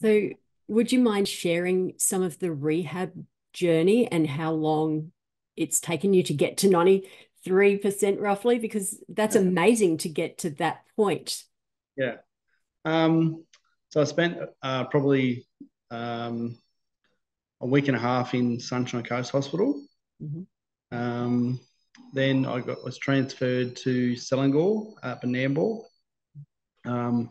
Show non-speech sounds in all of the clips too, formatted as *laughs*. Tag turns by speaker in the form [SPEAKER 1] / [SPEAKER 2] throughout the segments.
[SPEAKER 1] So, would you mind sharing some of the rehab journey and how long it's taken you to get to 93% roughly? Because that's amazing to get to that point.
[SPEAKER 2] Yeah. Um, so I spent uh, probably um, a week and a half in Sunshine Coast Hospital. Mm-hmm. Um, then I got was transferred to Selangor at Penambor, um,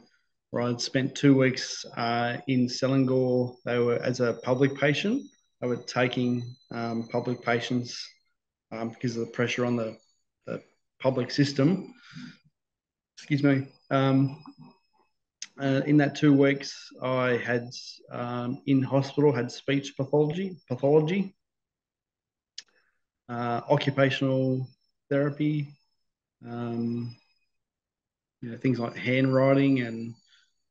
[SPEAKER 2] I'd spent two weeks uh, in Selangor. They were as a public patient. They were taking um, public patients um, because of the pressure on the, the public system. Excuse me. Um, uh, in that two weeks, I had um, in hospital had speech pathology, pathology, uh, occupational therapy, um, you know, things like handwriting and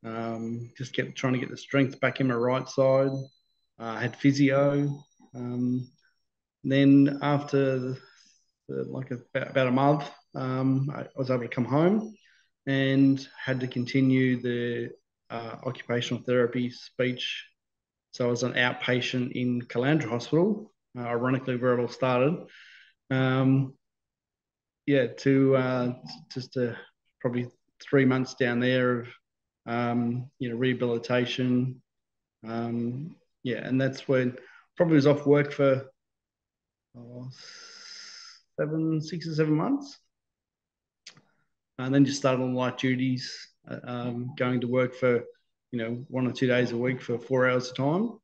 [SPEAKER 2] um, just kept trying to get the strength back in my right side. Uh, I had physio. Um, then after the, the, like a, about a month, um, I was able to come home and had to continue the uh, occupational therapy speech. So I was an outpatient in Caloundra Hospital, uh, ironically where it all started. Um, yeah, to uh, just to probably three months down there of um, you know rehabilitation. Um, yeah, and that's when probably was off work for oh, seven, six or seven months, and then just started on light duties, uh, um, going to work for you know one or two days a week for four hours a time.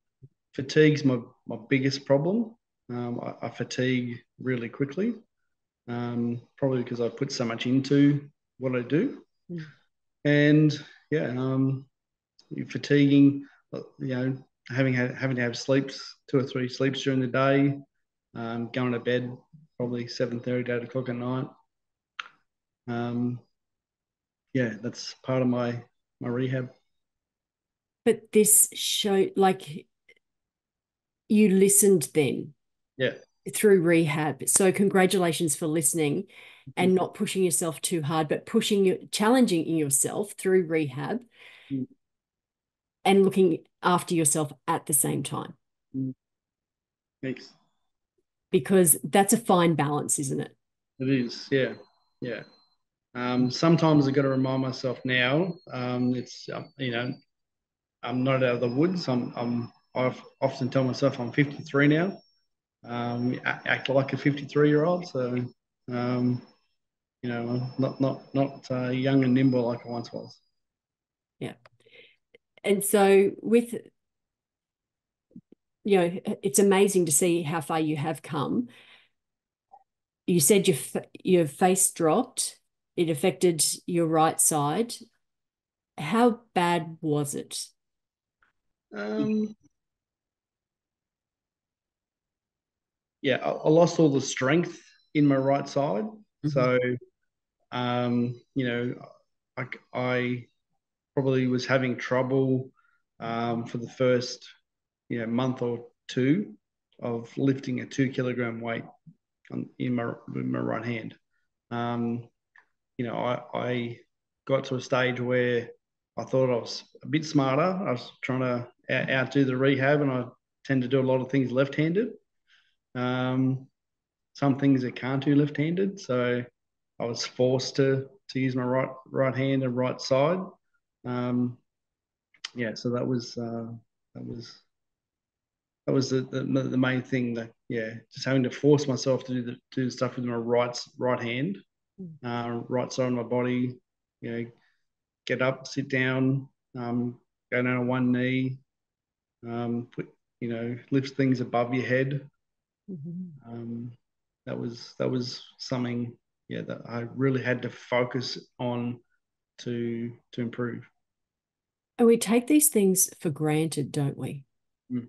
[SPEAKER 2] Fatigue's my my biggest problem. Um, I, I, fatigue really quickly, um, probably because I put so much into what I do. Mm. And yeah, um, fatiguing, you know, having had, having to have sleeps, two or three sleeps during the day, um, going to bed probably 7.30 8 o'clock at night. Um, yeah, that's part of my, my rehab.
[SPEAKER 1] But this show, like you listened then.
[SPEAKER 2] Yeah.
[SPEAKER 1] Through rehab. So congratulations for listening and not pushing yourself too hard, but pushing you, challenging yourself through rehab mm. and looking after yourself at the same time.
[SPEAKER 2] Mm. Thanks.
[SPEAKER 1] Because that's a fine balance, isn't it?
[SPEAKER 2] It is, yeah, yeah. Um, sometimes I've got to remind myself now. Um, it's um, you know, I'm not out of the woods. I'm, I'm I often tell myself I'm 53 now. Um, act like a 53 year old. So um, you know, not not not uh, young and nimble like I once was.
[SPEAKER 1] Yeah, and so with you know, it's amazing to see how far you have come. You said your your face dropped. It affected your right side. How bad was it?
[SPEAKER 2] Um, yeah, I, I lost all the strength in my right side. Mm-hmm. So um, you know, I, I, probably was having trouble um, for the first, you know, month or two of lifting a two kilogram weight on, in my my right hand. Um, you know, I, I got to a stage where I thought I was a bit smarter. I was trying to out- outdo the rehab, and I tend to do a lot of things left-handed. Um, some things I can't do left-handed, so I was forced to to use my right right hand and right side. Um, yeah, so that was uh, that was that was the, the, the main thing that yeah, just having to force myself to do the do the stuff with my right right hand, mm. uh, right side of my body. You know, get up, sit down, um, go down on one knee, um, put you know lift things above your head. Mm-hmm. Um, that was that was something yeah that I really had to focus on to to improve.
[SPEAKER 1] And we take these things for granted, don't we?
[SPEAKER 2] Mm.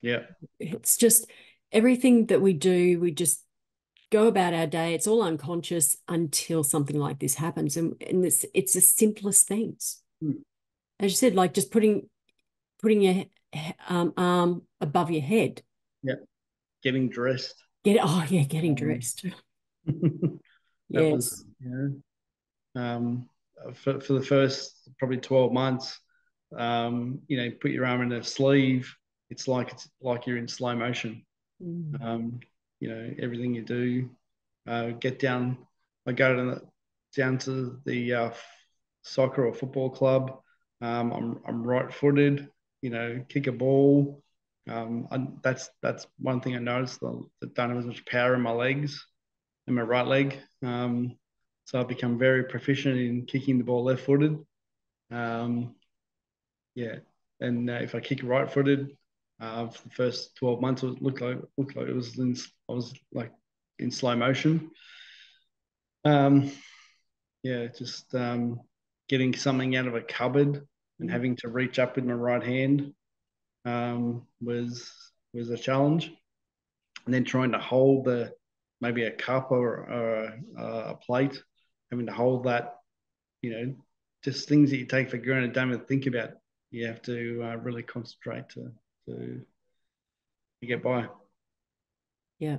[SPEAKER 2] Yeah.
[SPEAKER 1] It's just everything that we do, we just go about our day. It's all unconscious until something like this happens. And, and it's it's the simplest things. Mm. As you said, like just putting putting your um, arm above your head.
[SPEAKER 2] Yeah. Getting dressed.
[SPEAKER 1] Get oh yeah, getting dressed. *laughs* *laughs*
[SPEAKER 2] That yes. was, you know, um, for, for the first probably 12 months, um, you know, put your arm in a sleeve, it's like it's like you're in slow motion. Mm. Um, you know, everything you do, uh, get down. I go to the, down to the uh, soccer or football club. Um, I'm I'm right-footed. You know, kick a ball. Um, I, that's that's one thing I noticed. That don't have as much power in my legs, in my right leg. Um, so I've become very proficient in kicking the ball left-footed. Um, yeah, and uh, if I kick right-footed, uh, for the first 12 months, it looked like looked like it was in, I was like in slow motion. Um, yeah, just um, getting something out of a cupboard and mm. having to reach up with my right hand um, was was a challenge. And then trying to hold the maybe a cup or, or a, a, plate, having to hold that, you know, just things that you take for granted, don't even think about. You have to uh, really concentrate to to to get by.
[SPEAKER 1] Yeah.